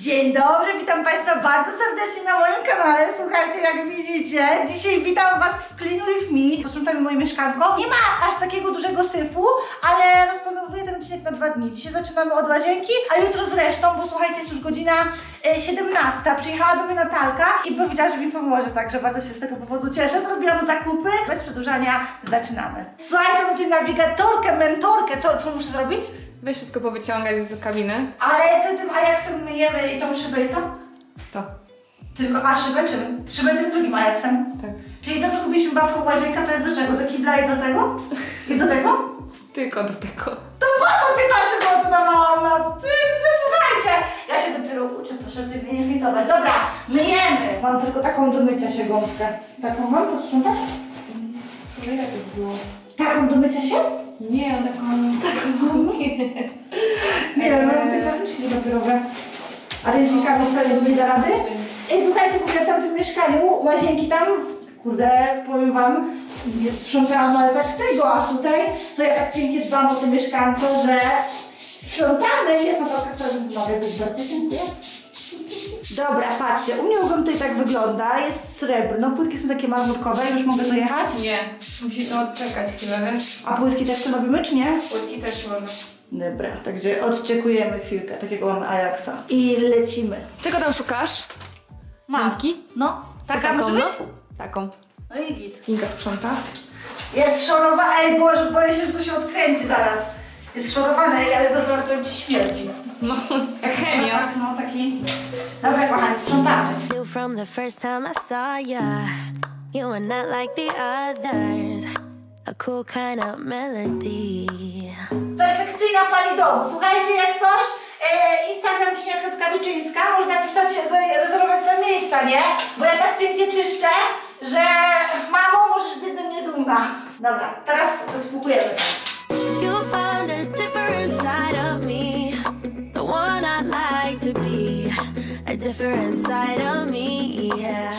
Dzień dobry, witam Państwa bardzo serdecznie na moim kanale. Słuchajcie, jak widzicie, dzisiaj witam Was w Clean With Me. Posprzątamy moje mieszkanko. Nie ma aż takiego dużego syfu, ale rozplanowuję ten odcinek na dwa dni. Dzisiaj zaczynamy od łazienki, a jutro z resztą, bo słuchajcie, jest już godzina 17. Przyjechała do mnie Natalka i powiedziała, że mi pomoże, także bardzo się z tego powodu cieszę. Zrobiłam zakupy. Bez przedłużania zaczynamy. Słuchajcie, tutaj nawigatorkę, mentorkę. Co, co muszę zrobić? Weź wszystko powyciągać z kabiny. Ale ty tym Ajaxem myjemy i tą szybę i to? To. Tylko, a szybę czym? Szybę tym drugim Ajaxem? Tak. Czyli to, co kupiliśmy bafru łazienka, to jest do czego? Do kibla i do tego? I do tego? Tylko do tego. To po co 15 zł dawałam na? Ty, Ja się dopiero uczę, proszę mnie nie hejtować. Dobra, myjemy! Mam tylko taką do mycia się gąbkę. Taką mam posprzątać? To ile to było? Taką do mycia się? Nie, taką... Taką mam. Nie, no mam tylko ręcznie papierowe. A ręcznikami co, nie da rady? Ej, słuchajcie, w ogóle w tamtym mieszkaniu, łazienki tam, kurde, powiem wam, nie sprzątałam, ale tak z tego, a tutaj to ja tak pięknie dbam o to mieszkanko, że sprzątamy, jest na to taka nowe, bardzo dziękuję. Dobra, patrzcie, u mnie ogon tutaj tak wygląda, jest srebrno, płytki są takie marmurkowe, już mogę dojechać? Nie, musisz odczekać chwilę, wiesz? A płytki też to robimy, czy nie? Płytki też można. Dobra, także odczekujemy chwilkę, takiego mamy Ajaxa. I lecimy. Czego tam szukasz? Mam. Lampki? No, taka Taką, może no? być? Taką. No i git. Kinka sprząta. Jest szorowana, ej, Boże, boję się, że to się odkręci zaraz. Jest szorowane, ej, ale to trochę powiem Ci śmierdzi. No, Taki chemia. zapach, No, taki... Dobra, kochani, sprzątamy. From the first time I saw ya, you were not like the others. A cool kind of melody. Perfekcyjna pani domu. Słuchajcie, jak coś, e, Instagram Kinia.Wiczyńska, można pisać, za- rezerwować sobie miejsca, nie? Bo ja tak pięknie czyszczę, że mamo, możesz być ze mnie dumna. Dobra, teraz spłukujemy.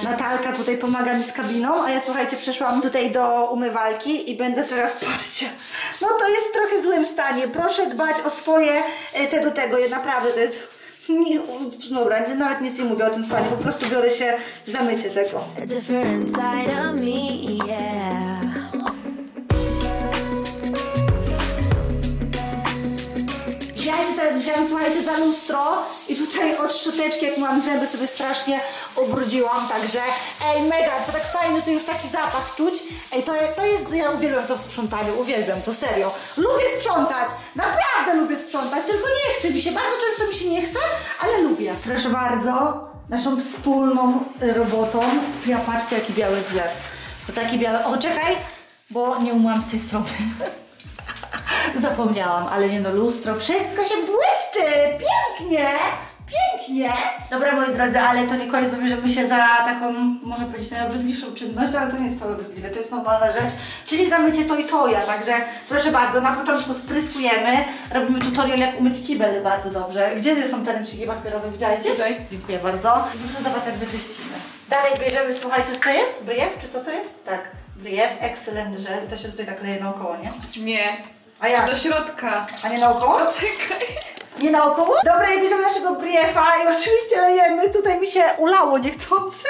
Natalka tutaj pomaga mi z kabiną, a ja słuchajcie, przeszłam tutaj do umywalki i będę teraz, patrzcie, no to jest w trochę złym stanie. Proszę dbać o swoje e, tego, tego, ja naprawdę to jest, nie, dobra, nie, nawet nic nie mówię o tym stanie, po prostu biorę się za mycie tego. Ja się teraz wziąłem, słuchajcie, za lustro i tutaj od szczoteczki, jak mam zęby, sobie strasznie ubrudziłam, także ej, mega, to tak fajnie, tu już taki zapach czuć. Ej, to, to jest, ja uwielbiam to w sprzątaniu, uwielbiam to, serio. Lubię sprzątać, naprawdę lubię sprzątać, tylko nie chce mi się, bardzo często mi się nie chce, ale lubię. Proszę bardzo, naszą wspólną robotą, ja patrzcie, jaki biały zlew. To taki biały, o czekaj, bo nie umyłam z tej strony. Zapomniałam, ale nie no lustro, wszystko się błyszczy, pięknie, pięknie. Dobra moi drodzy, ale to nie koniec, bo bierzemy się za taką, może powiedzieć najobrzydliwszą czynność, ale to nie jest wcale obrzydliwe, to jest normalna rzecz, czyli za mycie to i toja, także proszę bardzo, na początku spryskujemy, robimy tutorial jak umyć kibel bardzo dobrze. Gdzie są te ręczniki papierowe, widzieliście? Tutaj. Dziękuję bardzo. I wrócę do Was jak wyczyścimy. Dalej bierzemy, słuchajcie, co to jest? Bryjew, czy co to jest? Tak, bryjew, excellent gel, to się tutaj tak leje naokoło, nie? Nie. A jak? Do środka. A nie naokoło? Poczekaj. Nie naokoło? Dobra, i bierzemy naszego briefa i oczywiście lejemy. Tutaj mi się ulało niechcący.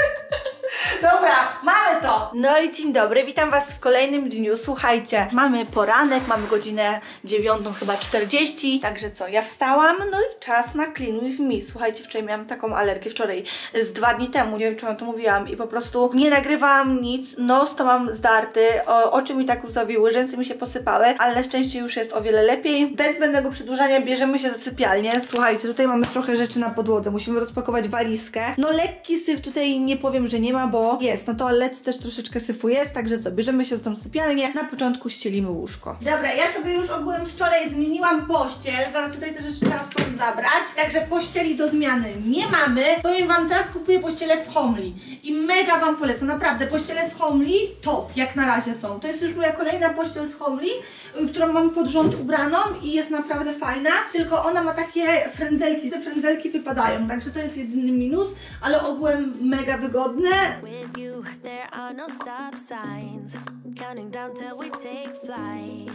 Dobra, mamy to. No i dzień dobry, witam Was w kolejnym dniu. Słuchajcie, mamy poranek, mamy godzinę dziewiątą chyba 40. Także co, ja wstałam, no i czas na Clean With Me. Słuchajcie, wczoraj miałam taką alergię, wczoraj z dwa dni temu, nie wiem czy wam to mówiłam i po prostu nie nagrywałam nic, nos to mam zdarty, o, oczy mi tak łzawiły, rzęsy mi się posypały, ale na szczęście już jest o wiele lepiej. Bez zbędnego przedłużania bierzemy się za sypialnię. Słuchajcie, tutaj mamy trochę rzeczy na podłodze, musimy rozpakować walizkę. No lekki syf tutaj nie powiem, że nie ma, bo jest. Na toalecie też troszeczkę syfu jest, także co, bierzemy się za tą sypialnię. Na początku ścielimy łóżko. Dobra, ja sobie już ogółem wczoraj zmieniłam pościel, zaraz tutaj te rzeczy trzeba stąd zabrać, także pościeli do zmiany nie mamy. Powiem Wam, teraz kupuję pościele w Homli i mega Wam polecam, naprawdę, pościele z Homli top, jak na razie są. To jest już moja kolejna pościel z Homli, y, którą mam pod rząd ubraną i jest naprawdę fajna, tylko ona ma takie frędzelki, te frędzelki wypadają, także to jest jedyny minus, ale ogółem mega wygodne. With you, there are no stop signs. Counting down till we take flight.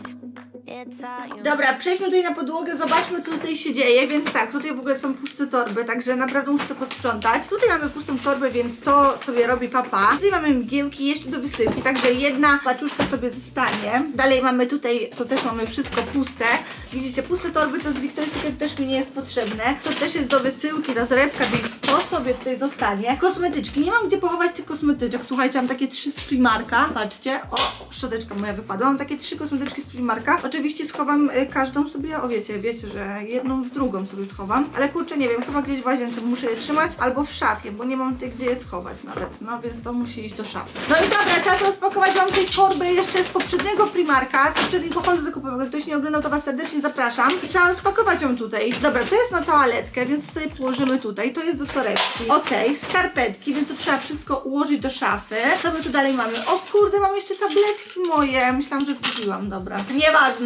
Dobra, przejdźmy tutaj na podłogę, zobaczmy co tutaj się dzieje, więc tak, tutaj w ogóle są puste torby, także naprawdę muszę to posprzątać. Tutaj mamy pustą torbę, więc to sobie robi papa. Tutaj mamy mgiełki jeszcze do wysypki, także jedna paczuszka sobie zostanie. Dalej mamy tutaj, to też mamy wszystko puste. Widzicie, puste torby to z Victoria's Secret też mi nie jest potrzebne. To też jest do wysyłki, ta torebka, więc to sobie tutaj zostanie. Kosmetyczki, nie mam gdzie pochować tych kosmetyczek, słuchajcie, mam takie trzy z Primarka, patrzcie, o, szczoteczka moja wypadła, mam takie trzy kosmetyczki z Primarka. Oczywiście schowam y, każdą sobie, o wiecie, wiecie, że jedną w drugą sobie schowam, ale kurczę, nie wiem, chyba gdzieś w łazience muszę je trzymać, albo w szafie, bo nie mam tutaj gdzie je schować nawet, no więc to musi iść do szafy. No i dobra, czas rozpakować wam tej torby jeszcze z poprzedniego Primarka, z poprzedniego holu zakupowego, jak ktoś nie oglądał, to was serdecznie zapraszam. I trzeba rozpakować ją tutaj. Dobra, to jest na toaletkę, więc sobie położymy tutaj, to jest do torebki. Okej, skarpetki, więc to trzeba wszystko ułożyć do szafy. Co my tu dalej mamy? O kurde, mam jeszcze tabletki moje, myślałam, że zgubiłam, dobra. Nieważne.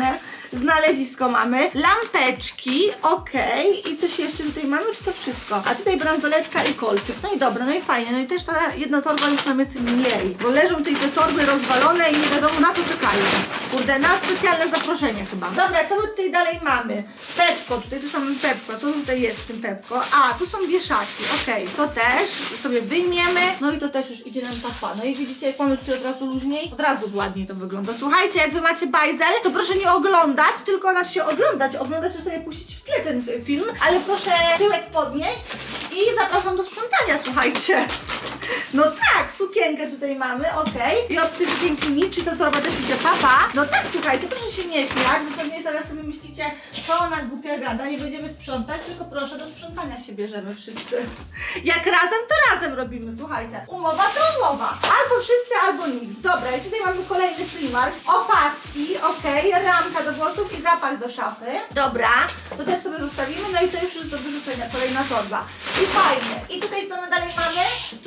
Znalezisko mamy, lampeczki, okej, i coś jeszcze tutaj mamy, czy to wszystko? A tutaj bransoletka i kolczyk, no i dobra, no i fajnie, no i też ta jedna torba już nam jest mniej, bo leżą tutaj te torby rozwalone i nie wiadomo na co czekają. Kurde, na specjalne zaproszenie chyba. Dobra, co my tutaj dalej mamy? Pepko, tutaj też mamy Pepko, co tutaj jest w tym Pepko? A, tu są wieszaki, okej, to też sobie wyjmiemy, no i to też już idzie nam tapa. No i widzicie, jak mamy tutaj od razu luźniej, od razu ładniej to wygląda. Słuchajcie, jak wy macie bajzel, to proszę nie oglądać, tylko znaczy się oglądać, oglądać to sobie puścić w tle ten film, ale proszę tyłek podnieść i zapraszam do sprzątania, słuchajcie. No tak, sukienkę tutaj mamy, okej. I opcje sukienki mi, czy to torba też idzie papa? No tak, słuchajcie, proszę się nie śmiać, bo pewnie teraz sobie myślicie, co ona głupia gada, nie będziemy sprzątać, tylko proszę, do sprzątania się bierzemy wszyscy. Jak razem, to razem robimy, słuchajcie. Umowa to umowa. Albo wszyscy, albo nikt. Dobra, i tutaj mamy kolejny Primark. Opaski, okej, ramka do włosów i zapach do szafy. Dobra, to też sobie zostawimy, no i to już jest do wyrzucenia, kolejna torba. I fajnie. I tutaj co my dalej mamy?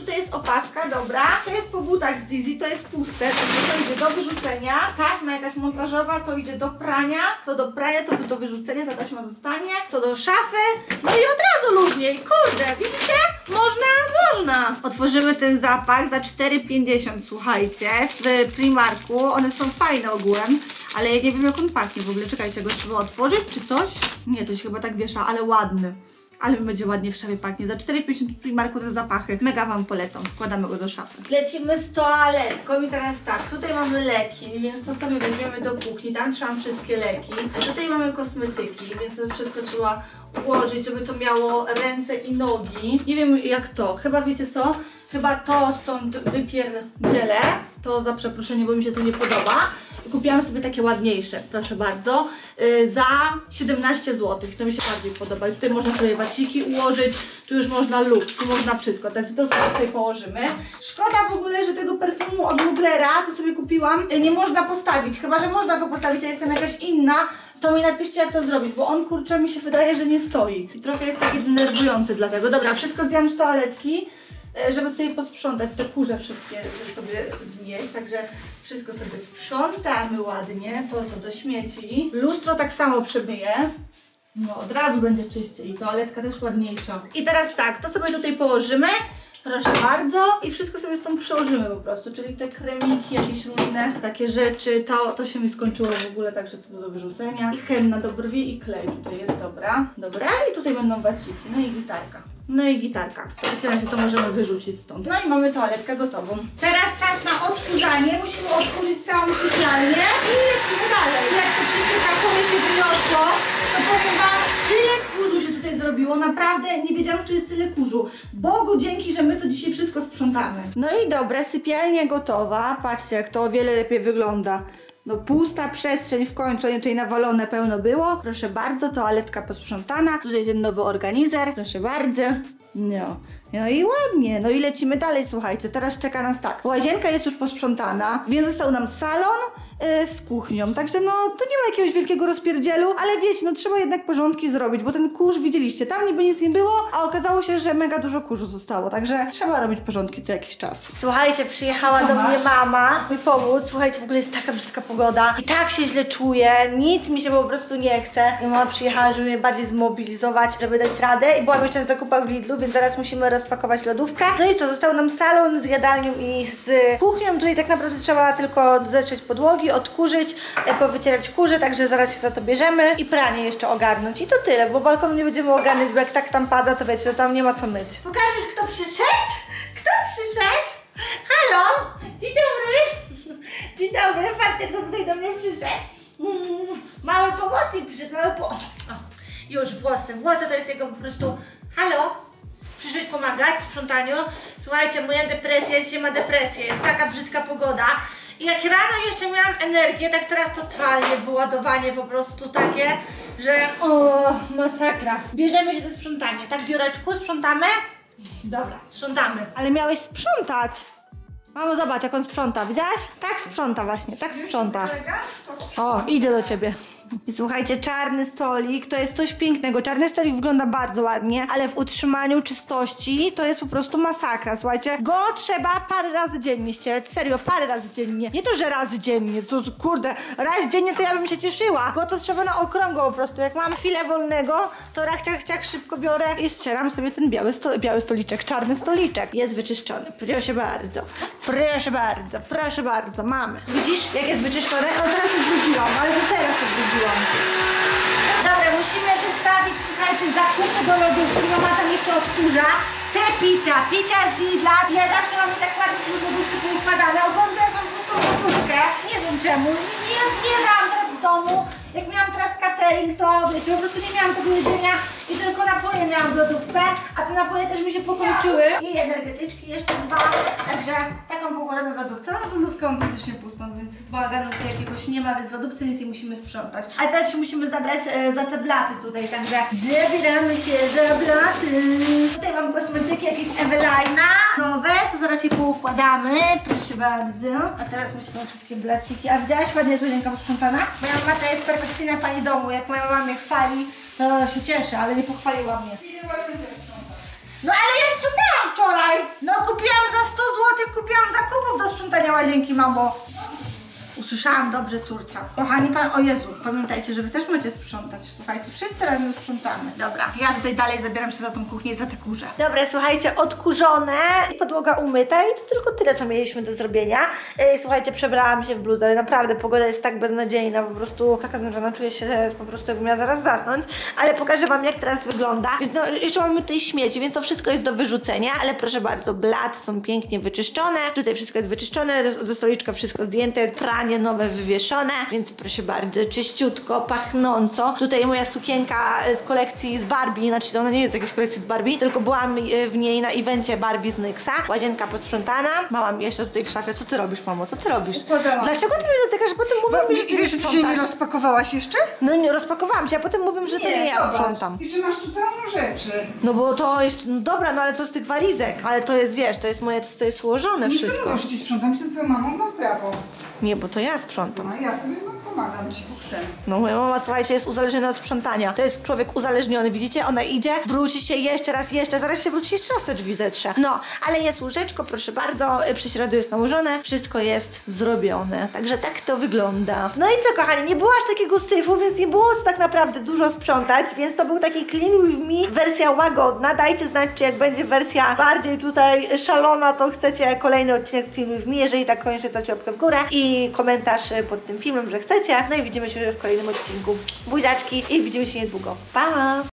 Tutaj jest opaska, dobra. To jest po butach z Dizzy, to jest puste, to idzie do wyrzucenia. Taśma jakaś montażowa, to idzie do prania. To do prania, to do wyrzucenia, ta taśma zostanie. To do szafy. No i od razu luźniej. Kurde, widzicie? Można, można. Otworzymy ten zapach za 4,50, słuchajcie, w Primarku. One są fajne ogółem, ale ja nie wiem jak on pachnie w ogóle. Czekajcie, go trzeba otworzyć czy coś? Nie, to się chyba tak wiesza, ale ładny. Ale będzie ładnie w szafie pachnie. Za 4,50 w Primarku te zapachy. Mega Wam polecam. Wkładamy go do szafy. Lecimy z toaletką i teraz tak. Tutaj mamy leki, więc to sobie weźmiemy do kuchni. Tam trzymam wszystkie leki. A tutaj mamy kosmetyki, więc to wszystko trzeba ułożyć, żeby to miało ręce i nogi. Nie wiem jak to. Chyba wiecie co? Chyba to stąd wypierdzielę. To za przeproszenie, bo mi się to nie podoba. Kupiłam sobie takie ładniejsze, proszę bardzo, yy, za 17 zł. To mi się bardziej podoba. I tutaj można sobie waciki ułożyć, tu już można luk, tu można wszystko. Także to sobie tutaj położymy. Szkoda w ogóle, że tego perfumu od Muglera, co sobie kupiłam, yy, nie można postawić. Chyba, że można go postawić, a jestem jakaś inna, to mi napiszcie jak to zrobić, bo on kurczę mi się wydaje, że nie stoi. I trochę jest taki denerwujący dlatego. Dobra, wszystko zdjęłam z toaletki żeby tutaj posprzątać, te kurze wszystkie sobie zmieść, także wszystko sobie sprzątamy ładnie, to to do śmieci. Lustro tak samo przemyję. No od razu będzie czyściej i toaletka też ładniejsza. I teraz tak, to sobie tutaj położymy. Proszę bardzo. I wszystko sobie stąd przełożymy po prostu, czyli te kremiki, jakieś różne takie rzeczy. To, to się mi skończyło w ogóle, także to do wyrzucenia. I henna do brwi i klej tutaj jest, dobra. Dobra, i tutaj będą waciki, no i gitarka. No i gitarka. W takim razie to możemy wyrzucić stąd. No i mamy toaletkę gotową. Teraz czas na odkurzanie. Musimy odkurzyć całą sypialnię i lecimy dalej. Jak to wszystkie kartony się wyniosło, to powiem Wam, tyle kurzu się tutaj zrobiło. Naprawdę nie wiedziałam, że tu jest tyle kurzu. Bogu dzięki, że my to dzisiaj wszystko sprzątamy. No i dobra, sypialnia gotowa. Patrzcie, jak to o wiele lepiej wygląda. No pusta przestrzeń w końcu, nie tutaj nawalone pełno było. Proszę bardzo, toaletka posprzątana. Tutaj ten nowy organizer. Proszę bardzo. No. No i ładnie, no i lecimy dalej, słuchajcie. Teraz czeka nas tak. Łazienka jest już posprzątana, więc został nam salon yy, z kuchnią. Także no, to nie ma jakiegoś wielkiego rozpierdzielu, ale wiecie, no trzeba jednak porządki zrobić, bo ten kurz widzieliście, tam niby nic nie było, a okazało się, że mega dużo kurzu zostało. Także trzeba robić porządki co jakiś czas. Słuchajcie, przyjechała do mnie mama, mi pomóc. Słuchajcie, w ogóle jest taka brzydka pogoda i tak się źle czuję, nic mi się po prostu nie chce. I mama przyjechała, żeby mnie bardziej zmobilizować, żeby dać radę i byłam jeszcze na zakupach w Lidlu, więc zaraz musimy rozpakować lodówkę. No i co, został nam salon z jadalnią i z kuchnią. Tutaj tak naprawdę trzeba tylko zetrzeć podłogi, odkurzyć, e, powycierać kurze, także zaraz się za to bierzemy i pranie jeszcze ogarnąć. I to tyle, bo balkonu nie będziemy ogarniać, bo jak tak tam pada, to wiecie, to tam nie ma co myć. Pokażesz, kto przyszedł? Kto przyszedł? Halo? Dzień dobry. Dzień dobry, patrzcie, kto tutaj do mnie przyszedł. Mały pomocnik przyszedł, mały po... Już włosy, włosy to jest jego po prostu... Halo? Przyszłeś pomagać w sprzątaniu? Słuchajcie, moja depresja, dzisiaj ma depresję, jest taka brzydka pogoda. I jak rano jeszcze miałam energię, tak teraz totalnie wyładowanie po prostu takie, że o, masakra. Bierzemy się za sprzątanie, tak Biureczku, sprzątamy? Dobra, sprzątamy. Ale miałeś sprzątać. Mamo, zobacz jak on sprząta, widziałaś? Tak sprząta właśnie, tak sprząta. O, idzie do ciebie. I słuchajcie, czarny stolik to jest coś pięknego. Czarny stolik wygląda bardzo ładnie, ale w utrzymaniu czystości to jest po prostu masakra. Słuchajcie, go trzeba parę razy dziennie ścierać. Serio, parę razy dziennie. Nie to, że raz dziennie, to kurde, raz dziennie to ja bym się cieszyła. Go to trzeba na okrągło po prostu. Jak mam chwilę wolnego, to rach, ciach, ciach szybko biorę i ścieram sobie ten biały, sto, biały stoliczek, czarny stoliczek. Jest wyczyszczony. Proszę bardzo. Proszę bardzo, proszę bardzo, mamy. Widzisz, jak jest wyczyszczone? No teraz odwróciłam, ale to teraz odwróciłam. Dobra, musimy wystawić, zakupy do lodówki, mama tam jeszcze odkurza. Te picia, picia z Lidla, ja zawsze mam tak ładnie z lodówki poukładane, ogólnie teraz mam pustą lodówkę, nie wiem czemu, nie, nie dałam teraz w domu, jak miałam teraz catering, to wiecie, po prostu nie miałam tego jedzenia i tylko napoje miałam w lodówce, a te napoje też mi się pokończyły. I energetyczki jeszcze dwa, także taką poukładaną w lodówce, no lodówkę mam praktycznie pustą, więc bałaganu tu jakiegoś nie ma, więc w lodówce nic nie musimy sprzątać. Ale teraz się musimy zabrać e, za te blaty tutaj, także zabieramy się za blaty. Tutaj mam kosmetyki jakieś z Evelina, nowe, to zaraz je poukładamy, proszę bardzo. A teraz musimy wszystkie blaciki. A widziałaś, ładnie jest łazienka posprzątana? Moja to jest perfekcyjna pani domu, jak moja mama mnie chwali, to się cieszę, ale nie pochwaliła mnie. No ale ja sprzątałam wczoraj! No kupiłam za 100 zł, kupiłam zakupów do sprzątania łazienki, mamo. Usłyszałam dobrze, córcia. Kochani pan, o Jezu, pamiętajcie, że wy też macie sprzątać. Słuchajcie, wszyscy razem sprzątamy. Dobra, ja tutaj dalej zabieram się za tą kuchnię i za te kurze. Dobra, słuchajcie, odkurzone, podłoga umyta i to tylko tyle, co mieliśmy do zrobienia. Ej, słuchajcie, przebrałam się w bluzę, ale naprawdę pogoda jest tak beznadziejna, po prostu taka zmęczona, czuję się po prostu jakbym miała zaraz zasnąć, ale pokażę wam, jak teraz wygląda. Więc no, jeszcze mamy tutaj śmieci, więc to wszystko jest do wyrzucenia, ale proszę bardzo, blaty są pięknie wyczyszczone, tutaj wszystko jest wyczyszczone, ze stoliczka wszystko zdjęte, pranie nowe wywieszone, więc proszę bardzo, czyściutko, pachnąco. Tutaj moja sukienka z kolekcji z Barbie, znaczy to ona nie jest jakiejś kolekcji z Barbie, tylko byłam e, w niej na evencie Barbie z Nyxa. Łazienka posprzątana, małam jeszcze tutaj w szafie. Co ty robisz, mamo? Co ty robisz? Układałam. Dlaczego ty mnie dotykasz? Potem mówią mi, że ty Wiesz, nie się nie rozpakowałaś jeszcze? No nie, rozpakowałam się, a potem mówią, że to nie ja sprzątam. Jeszcze masz tu pełno rzeczy. No bo to jeszcze, no dobra, no ale co z tych walizek? Ale to jest, wiesz, to jest moje, to jest ułożone Nie wszystko. chcę, że ci sprzątam, jestem twoją mamą, mam prawo. Nie, bo to ja ja sobie pomagam ci, bo chcę. No moja mama, słuchajcie, jest uzależniona od sprzątania. To jest człowiek uzależniony, widzicie? Ona idzie, wróci się jeszcze raz, jeszcze, zaraz się wróci, jeszcze raz te drzwi zetrze. No, ale jest łóżeczko, proszę bardzo, przy środku jest nałożone, wszystko jest zrobione. Także tak to wygląda. No i co, kochani, nie było aż takiego syfu, więc nie było tak naprawdę dużo sprzątać, więc to był taki clean with me, wersja łagodna. Dajcie znać, czy jak będzie wersja bardziej tutaj szalona, to chcecie kolejny odcinek clean with me. Jeżeli tak, koniecznie dajcie łapkę w górę i komentarz pod tym filmem, że chcecie. No i widzimy się w kolejnym odcinku. Buziaczki i widzimy się niedługo. Pa!